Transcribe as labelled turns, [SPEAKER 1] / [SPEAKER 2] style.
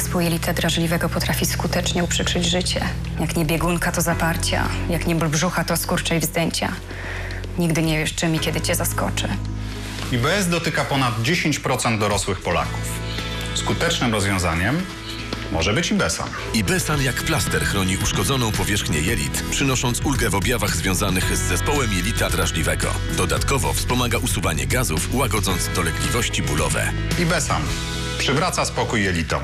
[SPEAKER 1] zespół jelita drażliwego potrafi skutecznie uprzykrzyć życie. Jak nie biegunka, to zaparcia. Jak nie ból brzucha, to skurcze i wzdęcia. Nigdy nie wiesz, czym i kiedy cię zaskoczy.
[SPEAKER 2] IBS dotyka ponad 10% dorosłych Polaków. Skutecznym rozwiązaniem może być Ibesan.
[SPEAKER 3] Ibesan jak plaster chroni uszkodzoną powierzchnię jelit, przynosząc ulgę w objawach związanych z zespołem jelita drażliwego. Dodatkowo wspomaga usuwanie gazów, łagodząc dolegliwości bólowe.
[SPEAKER 2] Ibesan przywraca spokój jelitom.